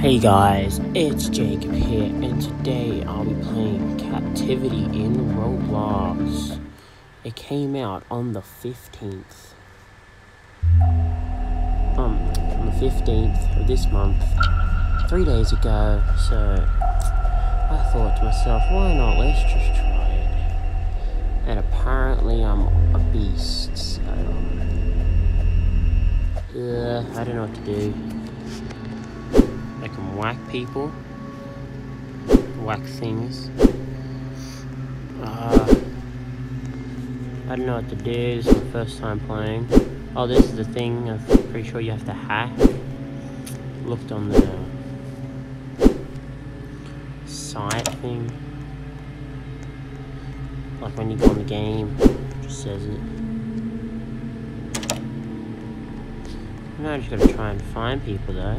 Hey guys, it's Jacob here, and today I'll be playing Captivity in Roblox. It came out on the 15th. Um, on the 15th of this month, three days ago, so I thought to myself, why not, let's just try it. And apparently I'm a beast, so... Uh, I don't know what to do. Can whack people, whack things. Uh, I don't know what to do. This is my first time playing. Oh, this is the thing. I'm pretty sure you have to hack. Looked on the site thing. Like when you go on the game, it just says it. Now I just gotta try and find people though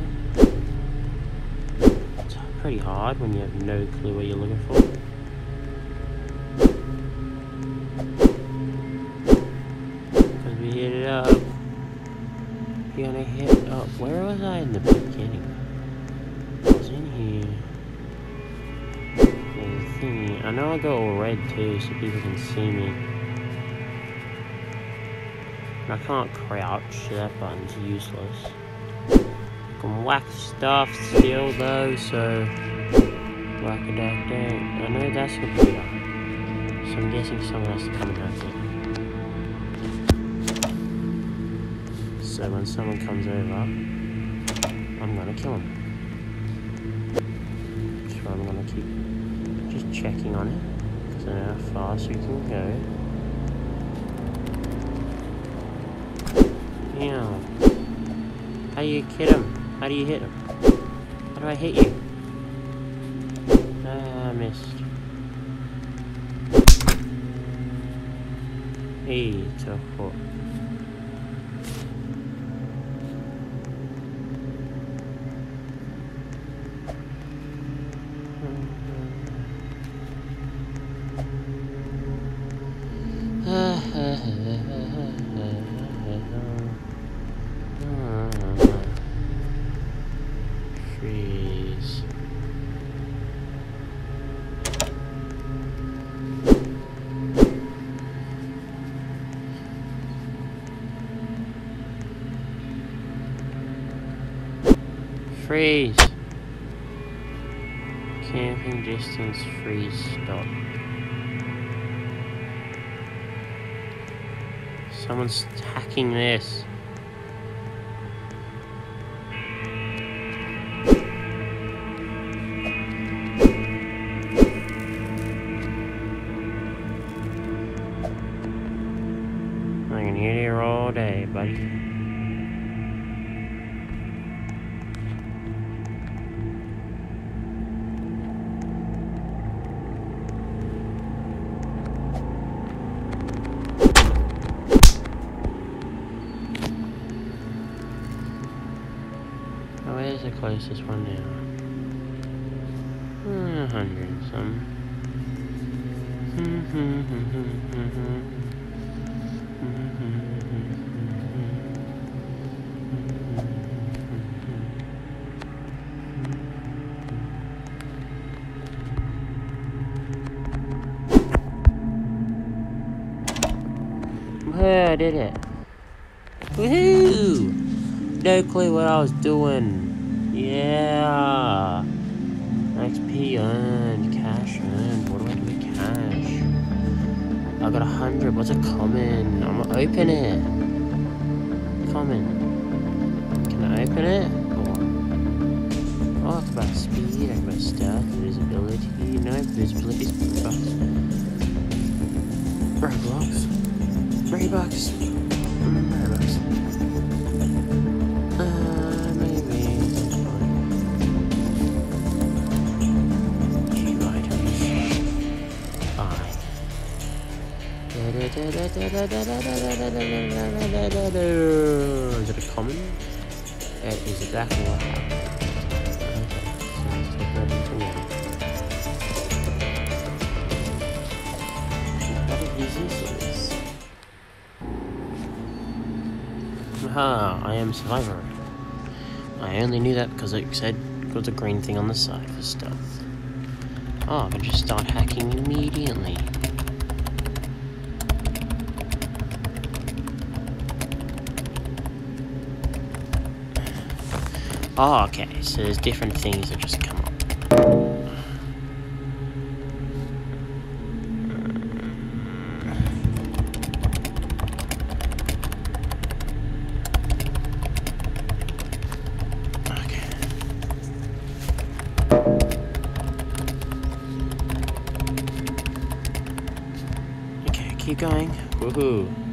pretty hard when you have no clue what you're looking for. Because we hit it up. You're gonna hit up. Where was I in the beginning? I was in here. There's a thingy. I know I go all red too so people can see me. I can't crouch, so that button's useless can whack stuff still though, so whack a duck. I know that's a computer. So I'm guessing someone has to come and here. So when someone comes over, I'm gonna kill him. So I'm gonna keep just checking on it. Because I know how fast you can go. Yeah. How you kid him? How do you hit him? How do I hit you? Ah, I missed. Hey, hook. Freeze. Freeze. Camping distance freeze stop. Someone's hacking this. I can hear you all day, buddy. Where's the closest one now? Uh, A hundred and some. I did it. Woohoo! No clue what I was doing. Yeah. XP earned, cash earned. What do I do with cash? I got a hundred. What's a common? I'm gonna open it. Common. Can I open it? Oh, it's about speed, I about stealth, visibility. No, visibility is Robux. Roblox. Robux. Is it a common? Uh, that is exactly what happened. I am survivor. I only knew that because it said Got the green thing on the side for stealth. Oh, I can just start hacking immediately. Oh, okay, so there's different things that just come up. Okay. Okay, keep going. Woohoo.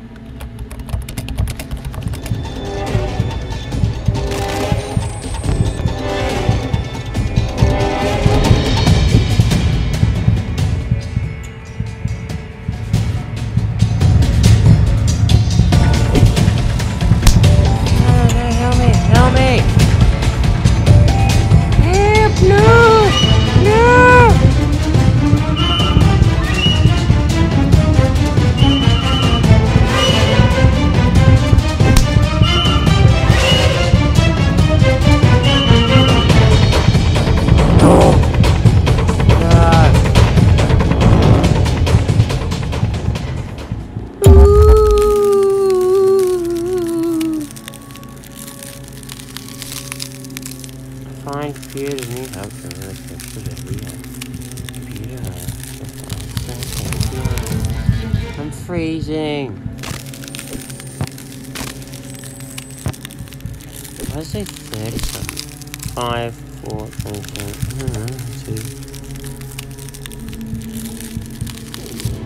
Freezing. Why is it 30 something? 5, 4, 4, 4, two.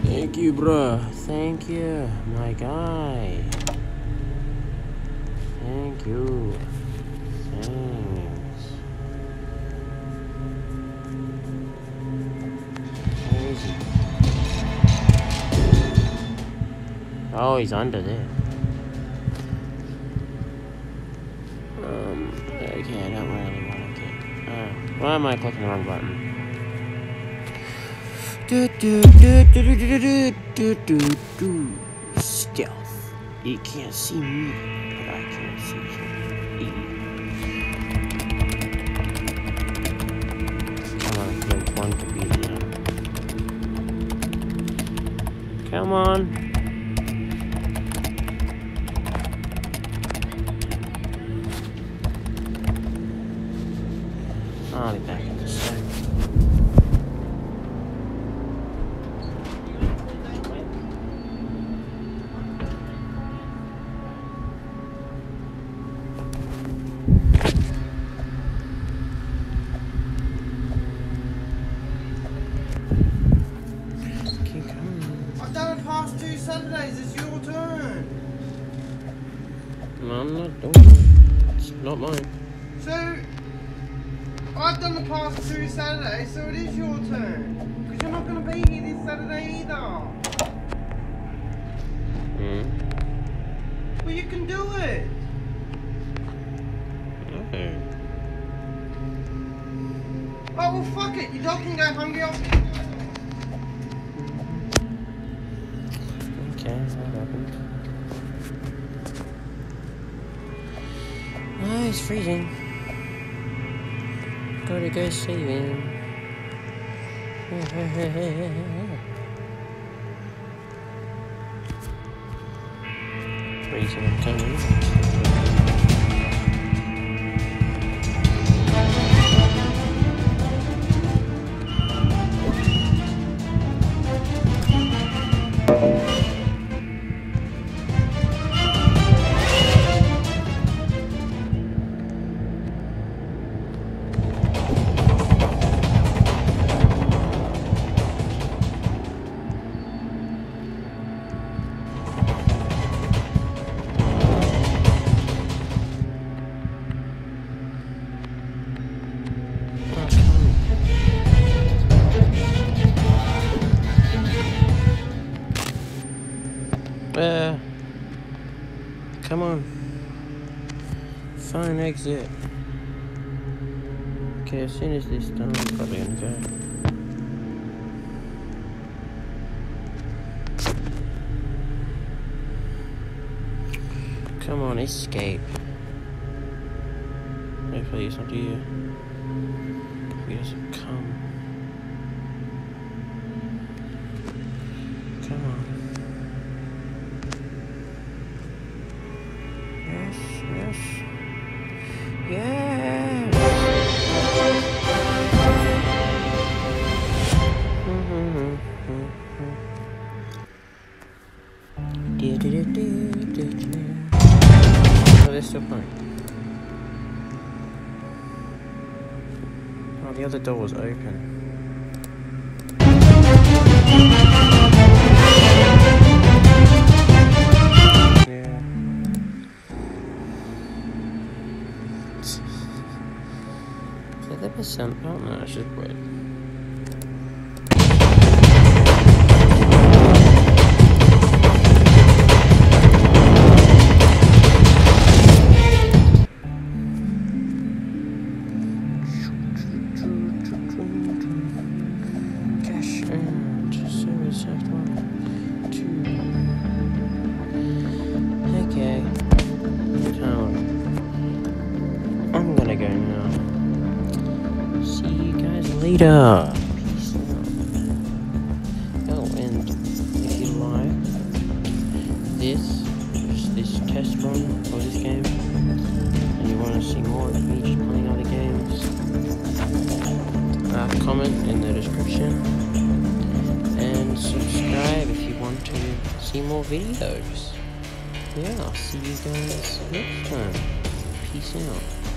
Thank you, bruh. Thank you, my guy. Thank you. Oh, he's under there. Um, okay, I don't really want to get... Uh, why am I clicking the wrong button? Do, do. Stealth. You can't see me, but I can see you. Come on, there's one to be the Come on. I'll be back in a sec. Keep coming. I've done it past two Saturdays. It's your turn. No, I'm not doing it. It's not mine. So, I've done the past two Saturdays, so it is your turn. Because you're not going to be here this Saturday either. Hmm. Well, you can do it. Okay. Oh, well, fuck it. Your dog can go hungry. I'll... Okay, that happened. Oh, he's freezing gotta go saving. Reason I'm coming. Come on. Fine exit. Okay, as soon as this done, I'm probably gonna go. Come on, escape. Hopefully it's not you. he doesn't. Come the door was open. Percent? Oh no, it's just wait. Later. Oh, and if you like this, this test run for this game, and you want to see more of me just playing other games, uh, comment in the description and subscribe if you want to see more videos. Yeah, I'll see you guys next time. Peace out.